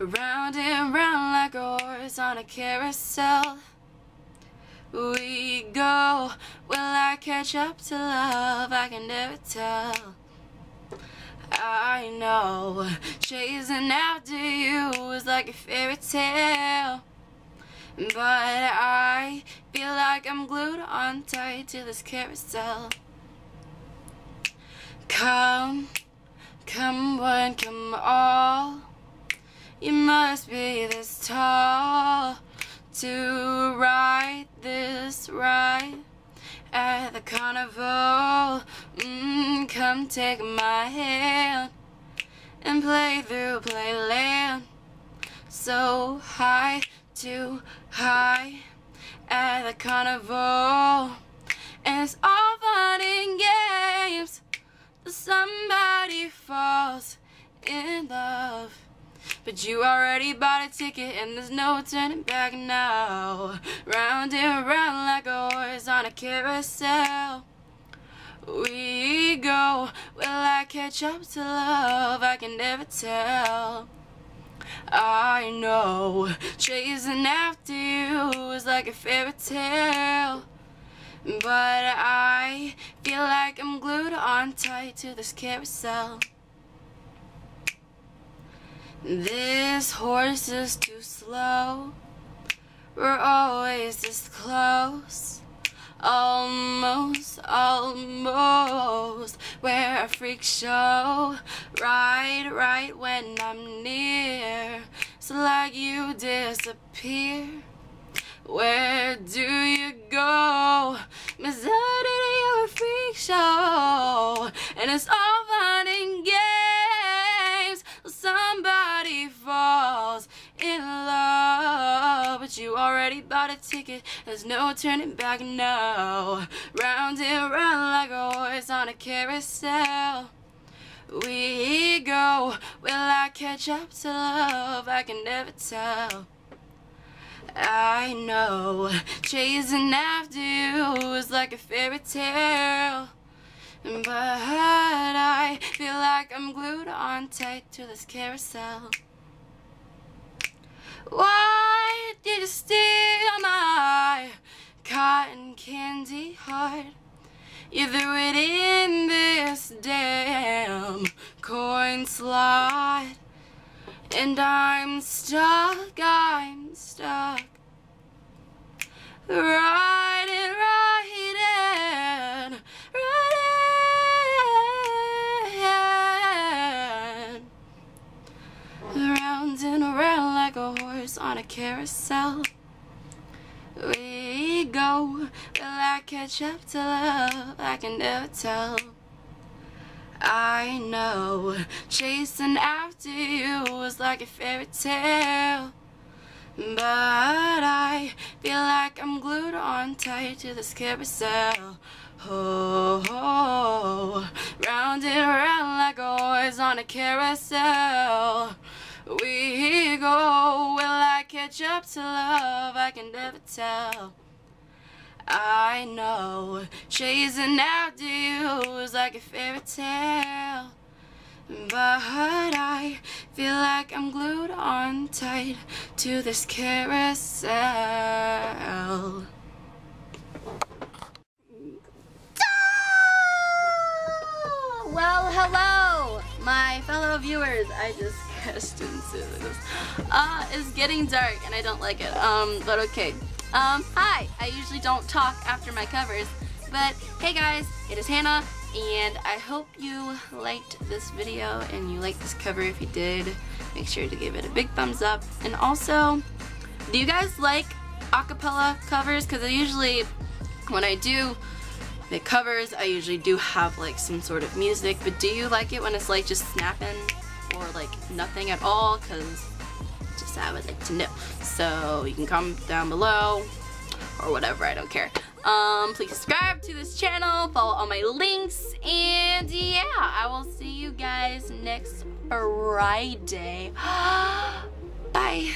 Round and round like a horse on a carousel. We go. Will I catch up to love? I can never tell. I know chasing after you is like a fairy tale. But I feel like I'm glued on tight to this carousel. Come, come one, come all. You must be this tall to ride this ride at the carnival. Mm, come take my hand and play through playland. So high, too high at the carnival. And it's all fun and games till somebody falls in love. But you already bought a ticket and there's no turning back now. Round and round like a horse on a carousel. We go. Will I catch up to love? I can never tell. I know chasing after you is like a fairy tale. But I feel like I'm glued on tight to this carousel. This horse is too slow. We're always this close. Almost, almost. We're a freak show. Right, right when I'm near. It's like you disappear. Where do you go? Miss you're a freak show. And it's all But you already bought a ticket. There's no turning back now. Round and round like a horse on a carousel. We go. Will I catch up to love? I can never tell. I know chasing after you is like a fairy tale. But I feel like I'm glued on tight to this carousel. You steal my cotton candy heart? You threw it in this damn coin slot. And I'm stuck, I'm stuck. Riding, on a carousel. We go, will I catch up to love? I can never tell. I know chasing after you was like a fairy tale. But I feel like I'm glued on tight to this carousel. Oh, oh, round and round like a horse on a carousel. We go, catch up to love? I can never tell. I know chasing after you is like a fairy tale. But I feel like I'm glued on tight to this carousel. Well, hello, my fellow viewers. I just this. Uh, it's getting dark and I don't like it. Um, but okay. Um, hi. I usually don't talk after my covers, but hey guys, it is Hannah, and I hope you liked this video and you liked this cover. If you did, make sure to give it a big thumbs up. And also, do you guys like acapella covers? Because I usually, when I do the covers, I usually do have like some sort of music, but do you like it when it's like just snapping or like nothing at all? Because just I would like to know. So you can comment down below or whatever, I don't care. Um, please subscribe to this channel, follow all my links, and yeah, I will see you guys next Friday. Bye.